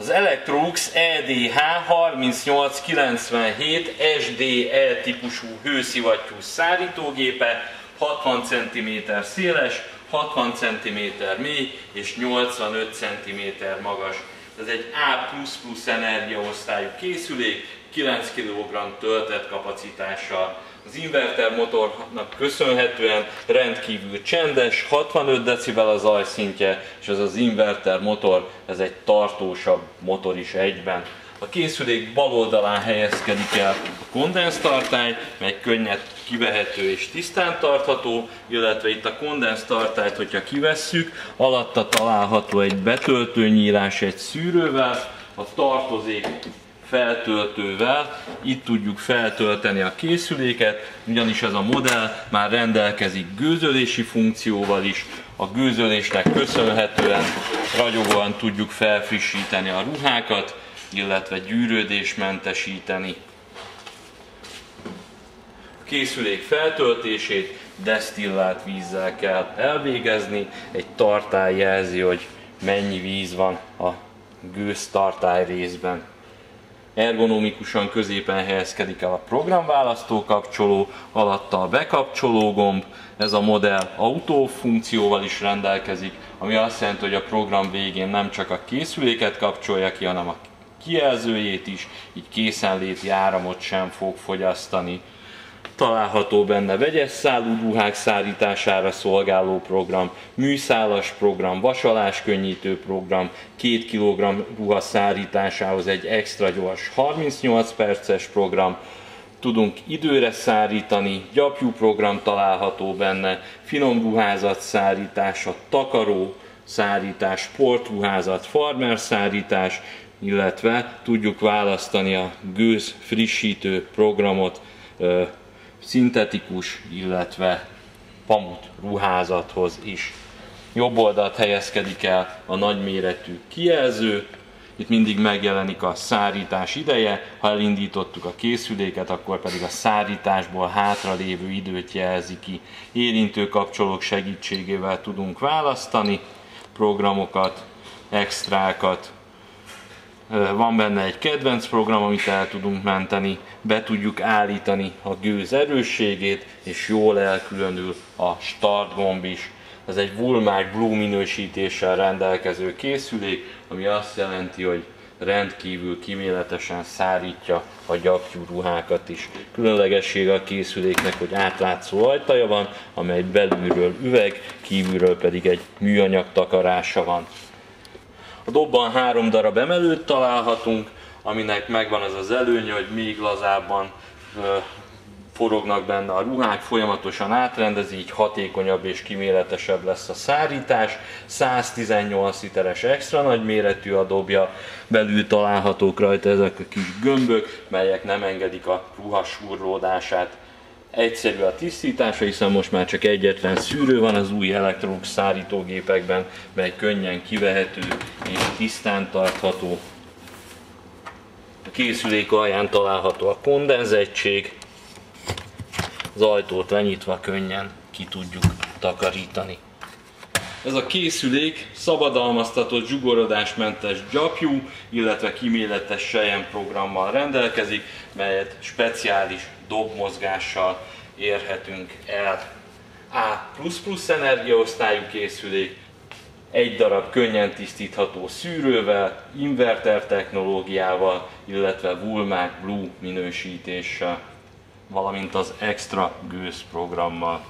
Az Electrolux EDH 3897 SDE típusú hőszivattyú szárítógépe 60 cm széles, 60 cm mély és 85 cm magas. Ez egy A++ energiaosztályú készülék, 9 kg töltett kapacitással. Az inverter motornak köszönhetően rendkívül csendes, 65 decibel a zajszintje, és ez az inverter motor, ez egy tartósabb motor is egyben. A készülék bal oldalán helyezkedik el a kondenztartály, mely könnyed kivehető és tisztán tartható, illetve itt a kondenztartályt, hogyha kivesszük, alatta található egy betöltőnyílás egy szűrővel, a tartozék feltöltővel, itt tudjuk feltölteni a készüléket, ugyanis ez a modell már rendelkezik gőzölési funkcióval is, a gőzölésnek köszönhetően ragyogóan tudjuk felfrissíteni a ruhákat, illetve gyűrődésmentesíteni. A készülék feltöltését desztillált vízzel kell elvégezni, egy tartály jelzi, hogy mennyi víz van a gőztartály részben. Ergonomikusan középen helyezkedik el a programválasztó kapcsoló, alatta a bekapcsoló gomb, ez a modell autó funkcióval is rendelkezik, ami azt jelenti, hogy a program végén nem csak a készüléket kapcsolja ki, hanem a kijelzőjét is, így készenléti áramot sem fog fogyasztani. Található benne vegyes szálú ruhák szárítására szolgáló program, műszálas program, vasalás könnyítő program, 2 kg ruha szárításához egy extra gyors 38 perces program, tudunk időre szárítani, gyapjú program található benne, finom ruházat szárítása, takaró szárítás, sportruházat, farmer szárítás, illetve tudjuk választani a gőz frissítő programot, szintetikus, illetve pamut ruházathoz is. Jobb oldalt helyezkedik el a nagyméretű kijelző, itt mindig megjelenik a szárítás ideje, ha elindítottuk a készüléket, akkor pedig a szárításból hátra lévő időt jelzi ki. Érintő kapcsolók segítségével tudunk választani programokat, extrákat, van benne egy kedvenc program, amit el tudunk menteni, be tudjuk állítani a gőz erősségét, és jól elkülönül a start gomb is. Ez egy Woolmark Blue minősítéssel rendelkező készülék, ami azt jelenti, hogy rendkívül kiméletesen szárítja a gyapjú ruhákat is. Különlegessége a készüléknek, hogy átlátszó ajtaja van, amely belülről üveg, kívülről pedig egy műanyag takarása van. A dobban három darab emelőt találhatunk, aminek megvan az az előnye, hogy még lazábban forognak benne a ruhák, folyamatosan átrendezi, így hatékonyabb és kiméletesebb lesz a szárítás. 118 literes extra nagy méretű a dobja, belül találhatók rajta ezek a kis gömbök, melyek nem engedik a ruha súrlódását. Egyszerű a tisztítása, hiszen most már csak egyetlen szűrő van az új Electrolux szárítógépekben, mely könnyen kivehető és tisztán tartható. A készülék alján található a kondenzettség, az ajtót lenyitva könnyen ki tudjuk takarítani. Ez a készülék szabadalmaztatott zsugorodásmentes gyapjú, illetve kiméletes sejen programmal rendelkezik, melyet speciális dobmozgással érhetünk el. A++ energiaosztályú készülék, egy darab könnyen tisztítható szűrővel, inverter technológiával, illetve Woolmark Blue minősítéssel, valamint az extra gőz programmal.